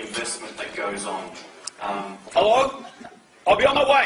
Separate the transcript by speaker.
Speaker 1: investment that goes on. Um,
Speaker 2: Hello? I'll be on my way.